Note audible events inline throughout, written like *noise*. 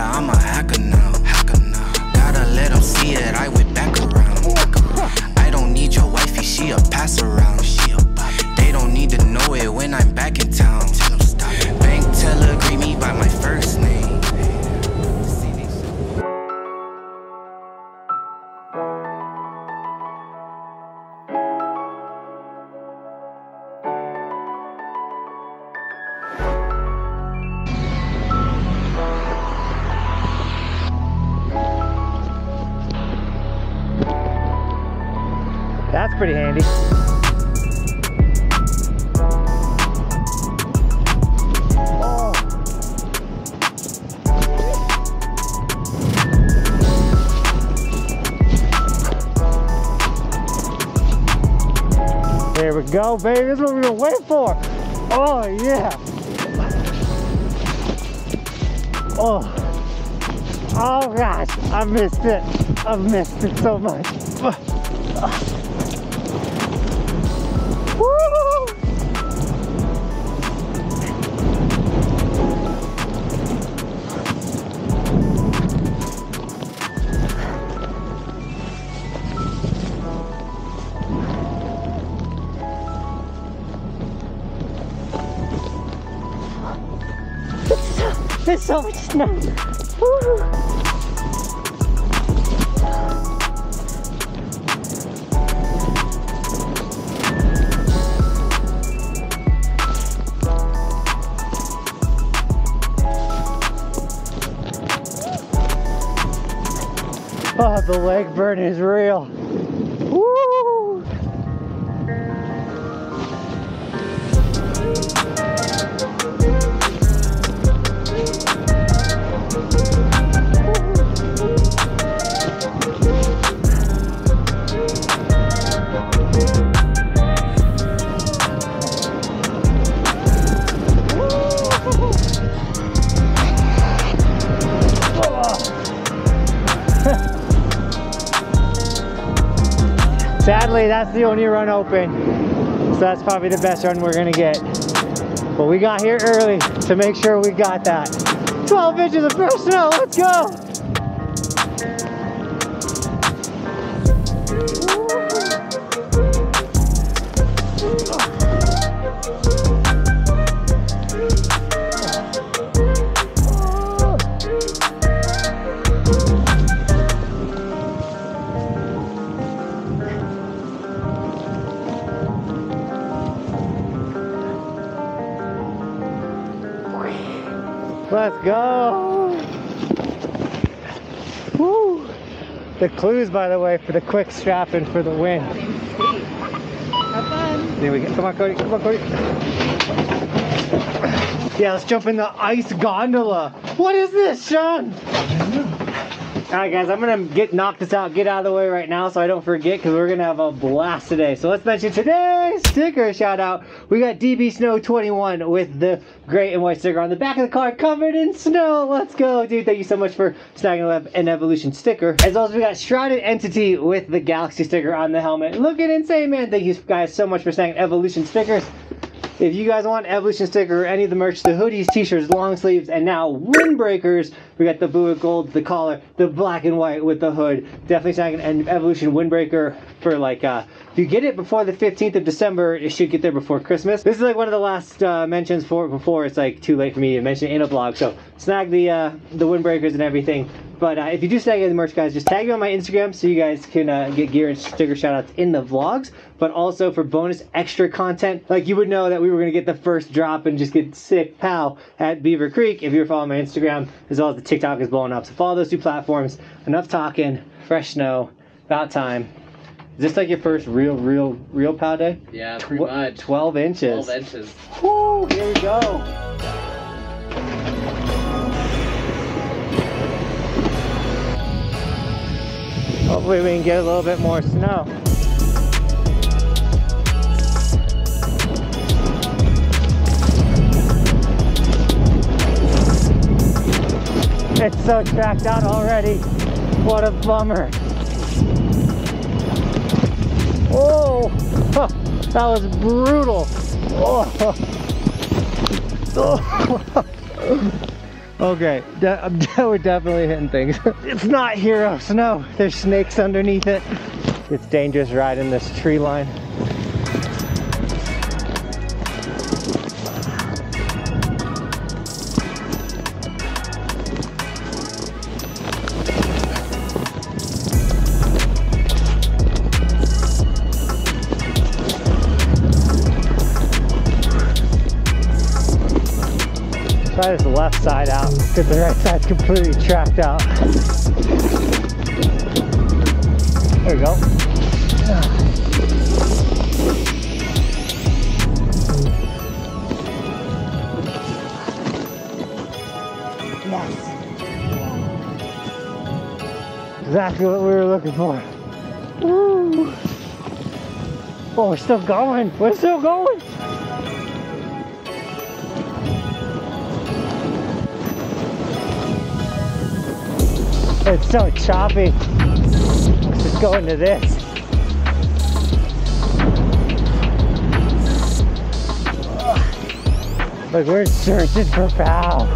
Yeah, I'm a hacker now. Hacker now. Gotta let 'em see it. I went back around. I don't need your wifey. She a pass around. They don't need to know it when I'm back in town. That's pretty handy. There we go, baby. This is what we've been waiting for. Oh, yeah. Oh. Oh, gosh. I missed it. I missed it so much. So much snow. Oh, the leg burn is real. Sadly, that's the only run open. So that's probably the best run we're gonna get. But we got here early to make sure we got that. 12 inches of first snow, let's go! Let's go! Woo! The Clews, by the way, for the quick strapping for the win. Have fun. There we go. Come on, Cody. Come on, Cody. Yeah, let's jump in the ice gondola. What is this, Sean? All right, guys, I'm gonna get knock this out, get out of the way right now, so I don't forget, because we're gonna have a blast today. So let's mention today's sticker shout out. We got DB Snow 21 with the gray and white sticker on the back of the car covered in snow. Let's go, dude! Thank you so much for snagging an Evolution sticker, as well as we got Shrouded Entity with the Galaxy sticker on the helmet. Looking insane, man! Thank you guys so much for snagging Evolution stickers. If you guys want Evolution sticker or any of the merch, the hoodies, t-shirts, long sleeves, and now windbreakers, we got the blue with gold, the collar, the black and white with the hood. Definitely snagging an Evolution windbreaker for like, uh, if you get it before the 15th of December, it should get there before Christmas. This is like one of the last uh, mentions for before it's like too late for me to mention in a vlog. So snag the uh, the windbreakers and everything. But uh, if you do snag any merch, guys, just tag me on my Instagram so you guys can uh, get gear and sticker shoutouts in the vlogs. But also for bonus extra content, like you would know that we were gonna get the first drop and just get sick pow at Beaver Creek if you're following my Instagram, as well as the TikTok is blowing up. So follow those two platforms. Enough talking. Fresh snow. About time. Is this like your first real, real, real pow day? Yeah, pretty Tw- much. 12 inches. 12 inches. Woo, here we go. Hopefully we can get a little bit more snow. It's so tracked out already. What a bummer. Oh, that was brutal. Oh. oh Okay, de- *laughs* we're definitely hitting things. it's not hero snow. There's snakes underneath it. It's dangerous riding this tree line. Try the left side out because the right side's completely tracked out. There we go. Yes. Exactly what we were looking for. Woo. Oh, we're still going. We're still going. It's so choppy. Let's just go into this. Look, we're searching for pow.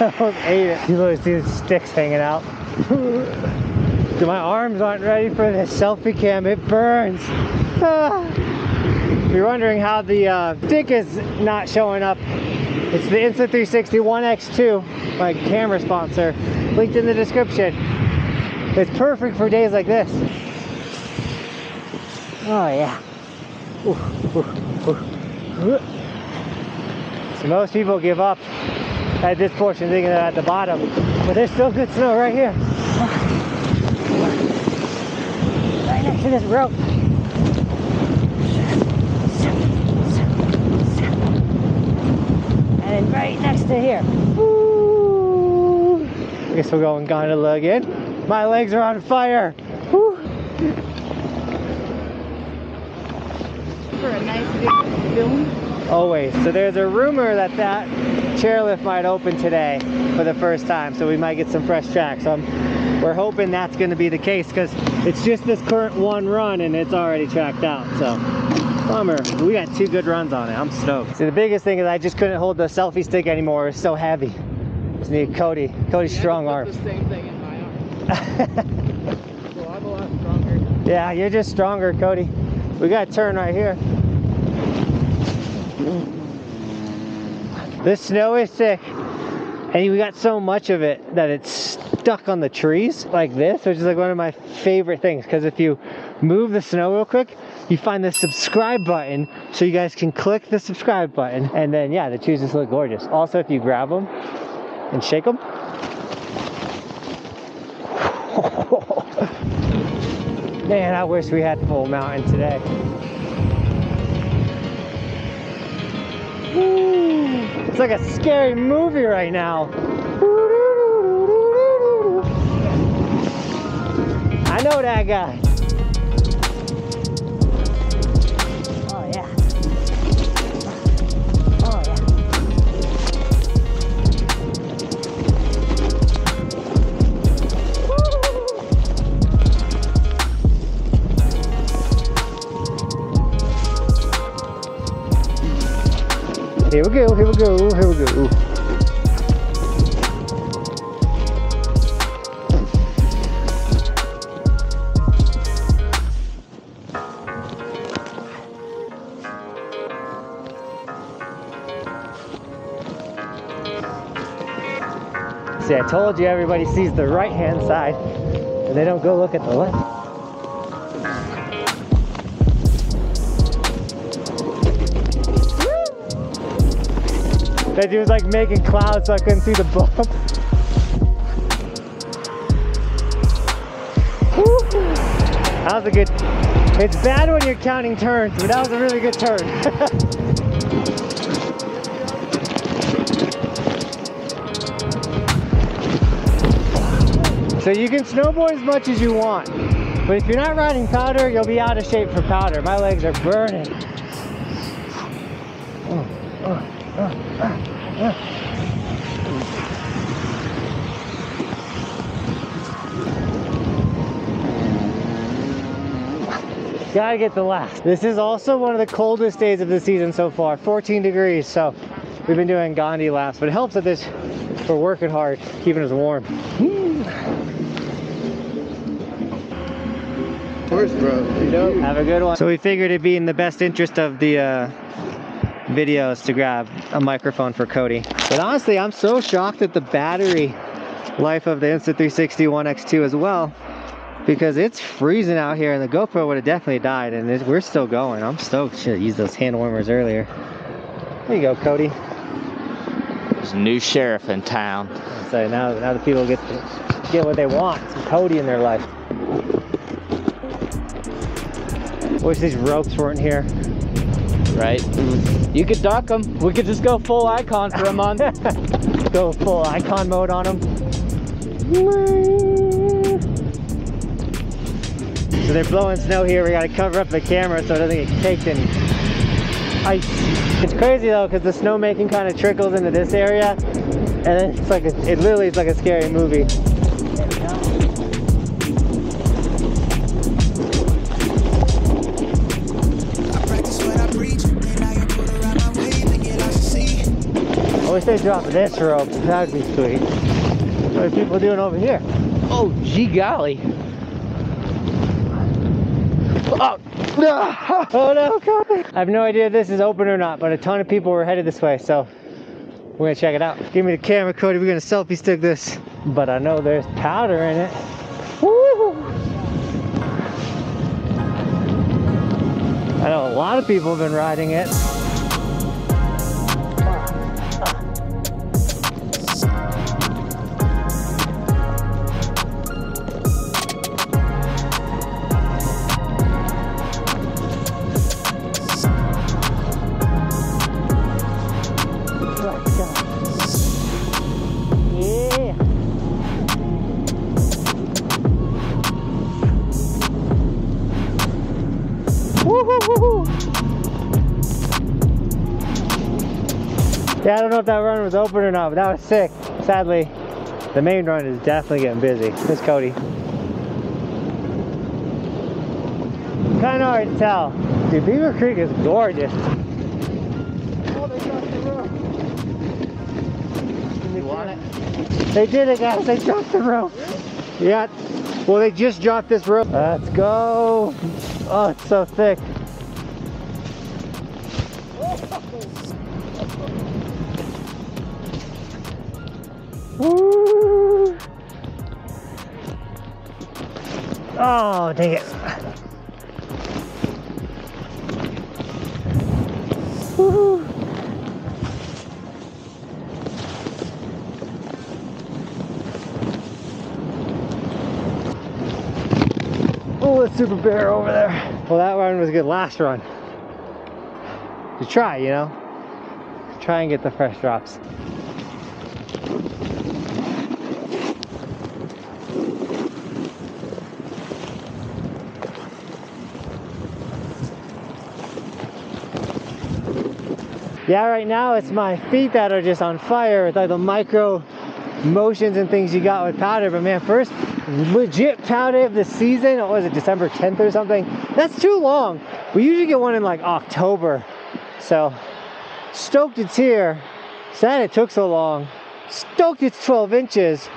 I almost ate it. You literally see the sticks hanging out. *laughs* My arms aren't ready for this selfie cam. It burns. *sighs* If you're wondering how the uh, stick is not showing up, it's the Insta360 One X2, my camera sponsor, linked in the description. It's perfect for days like this. Oh yeah. So most people give up at this portion thinking they're at the bottom, but there's still good snow right here. *sighs* Right next to this rope. And right next to here. Woo. I guess we're going gondola again. My legs are on fire. Woo. For a nice big film. Always. So there's a rumor that that chairlift might open today for the first time, so we might get some fresh tracks. So I'm, we're hoping that's going to be the case because it's just this current one run and it's already tracked out. So bummer. We got two good runs on it. I'm stoked. See, the biggest thing is I just couldn't hold the selfie stick anymore. It's so heavy. Just need Cody. Cody's strong arm. the same thing in my arm. *laughs* so I'm a lot stronger. Yeah, you're just stronger, Cody. We got a turn right here. The snow is thick, and we got so much of it that it's stuck on the trees like this, which is like one of my favorite things. Because if you move the snow real quick, you find the subscribe button, so you guys can click the subscribe button, and then yeah, the just look gorgeous. Also, if you grab them and shake them. *laughs* Man, I wish we had full mountain today. It's like a scary movie right now. I know that guy. Here we go, here we go, here we go. See, I told you everybody sees the right hand side and they don't go look at the left. That dude was like making clouds so I couldn't see the bump. Woo. That was a good. It's bad when you're counting turns, but that was a really good turn. *laughs* so you can snowboard as much as you want, but if you're not riding powder, you'll be out of shape for powder. My legs are burning. Gotta get the last. This is also one of the coldest days of the season so far, 14 degrees. So we've been doing Gandhi laps, but it helps that this we're working hard, keeping us warm. Of course, bro. You know? Have a good one. So we figured it'd be in the best interest of the uh, videos to grab a microphone for Cody. But honestly, I'm so shocked at the battery life of the Insta360 One X2 as well because it's freezing out here and the GoPro would have definitely died and it, we're still going. I'm stoked. Should have used those hand warmers earlier. There you go, Cody. There's a new sheriff in town. So now, now the people get to get what they want, some Cody in their life. Wish these ropes weren't here. Right? You could dock them. We could just go full icon for a month. *laughs* Go full icon mode on them. So they're blowing snow here. We gotta cover up the camera so it doesn't get caked in ice. It's crazy though, because the snowmaking kind of trickles into this area, and it's like a, it literally is like a scary movie. Wish they dropped this rope. That'd be sweet. What are people doing over here? oh, gee golly. Oh, oh no, God. I have no idea if this is open or not, but a ton of people were headed this way, so we're gonna check it out. Give me the camera, Cody. We're gonna selfie stick this. But I know there's powder in it. Woo! I know a lot of people have been riding it. Yeah, I don't know if that run was open or not, but that was sick. Sadly, the main run is definitely getting busy. This Cody. Kind of hard to tell. Dude, Beaver Creek is gorgeous. You want it? They did it, guys. They dropped the rope. Yeah. Well, they just dropped this rope. Let's go. Oh, it's so thick. Oh, dang it. Woo. Oh, it's super bear over there. Well, that run was a good last run. To try, you know? Try and get the fresh drops. Yeah, right now it's my feet that are just on fire with like the micro motions and things you got with powder. But man, first legit powder of the season, what was it, December 10th or something? That's too long. We usually get one in like October. So stoked it's here. Sad it took so long. Stoked it's 12 inches.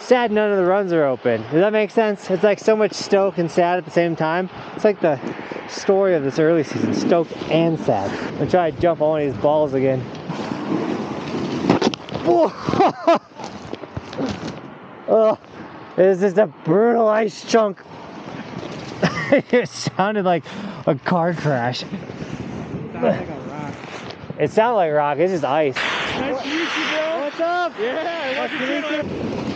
Sad none of the runs are open. Does that make sense? It's like so much Stoke and sad at the same time. It's like the story of this early season, Stoke and sad. I'm trying to jump on these balls again. *laughs* oh, this is a brutal ice chunk. *laughs* it sounded like a car crash. Sounds like rock. It sounded like rock, it's just ice. Nice to meet you, bro. What's up? Yeah, Nice what's to your meet channel?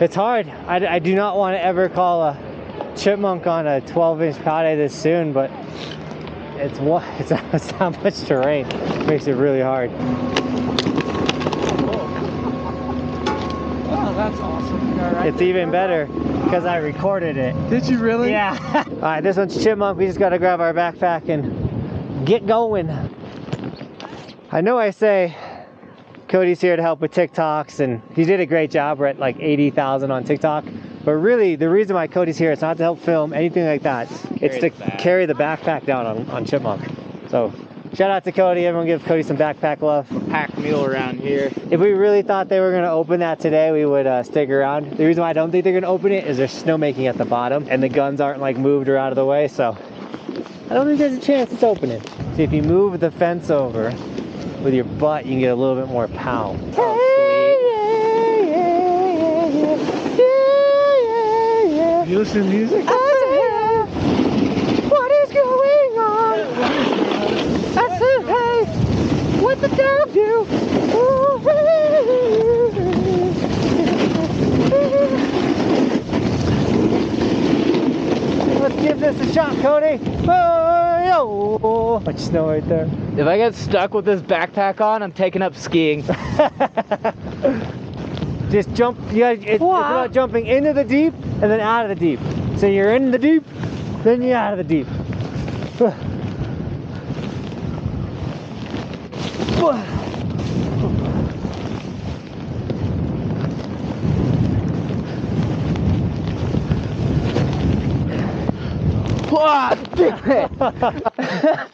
It's hard. I, I do not want to ever call a chipmunk on a 12 inch pate this soon, but it's what *laughs* it's, it's not much terrain. makes it really hard. Oh, that's awesome. Right. It's even better because I recorded it. Did you really? Yeah. *laughs* All right, this one's chipmunk. We just got to grab our backpack and get going. I know I say Cody's here to help with TikToks, and he did a great job. We're at like 80,000 on TikTok. But really, the reason why Cody's here is not to help film anything like that. it's to the carry the backpack down on, on Chipmunk. So shout out to Cody. Everyone give Cody some backpack love. Pack mule around here. If we really thought they were going to open that today, we would uh, stick around. The reason why I don't think they're going to open it is there's snowmaking at the bottom and the guns aren't like moved or out of the way. So I don't think there's a chance it's opening. See, if you move the fence over with your butt, you can get a little bit more pow. You listen to music? What is going on? I said, hey, what the dog do? Let's give this a shot, Cody. Oh, yo. Much snow right there. If I get stuck with this backpack on, I'm taking up skiing. *laughs* Just jump. You gotta, it, it's about jumping into the deep and then out of the deep. So you're in the deep, then you're out of the deep. *laughs*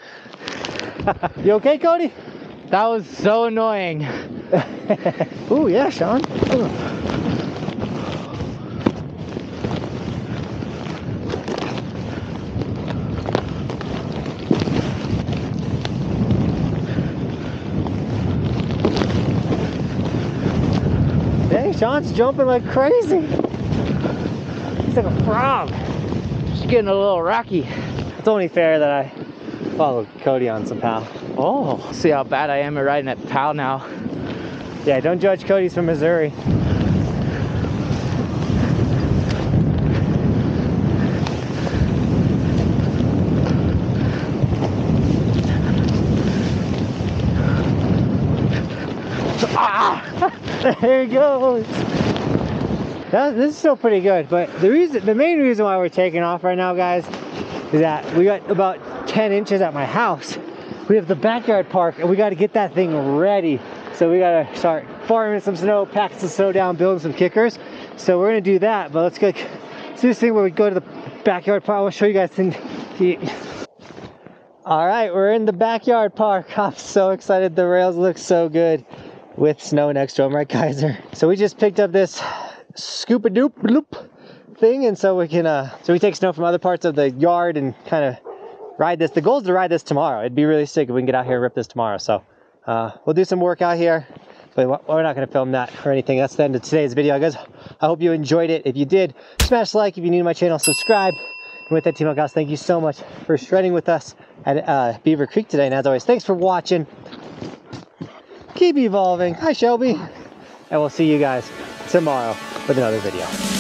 You okay, Cody? That was so annoying. *laughs* Ooh, yeah, Sean. Dang, Sean's jumping like crazy. He's like a frog. Just getting a little rocky. It's only fair that I follow Cody on some pal. Oh, see how bad I am at riding at PAL now. Yeah, don't judge Cody's from Missouri. ah! *laughs* There he goes. That, this is still pretty good, but the reason, the main reason why we're taking off right now, guys, is that we got about 10 inches at my house. We have the backyard park, and we got to get that thing ready. So we got to start farming some snow, packing some snow down, building some kickers. So we're gonna do that, but let's go. Do this thing where we go to the backyard park. I want to show you guys. Thing. All right, we're in the backyard park. *laughs* I'm so excited. The rails look so good with snow next to them, right, Kaiser? So we just picked up this scoop a doop loop thing, and so we can uh, so we take snow from other parts of the yard and kind of ride this. The goal is to ride this tomorrow. It'd be really sick if we can get out here and rip this tomorrow. So uh, we'll do some work out here, but we're not going to film that or anything. That's the end of today's video, guys. I hope you enjoyed it. If you did, smash like. If you're new to my channel, subscribe. And with that, Team Outcast, thank you so much for shredding with us at uh, Beaver Creek today. And as always, thanks for watching. Keep evolving. Hi, Shelby. And we'll see you guys tomorrow with another video.